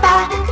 back.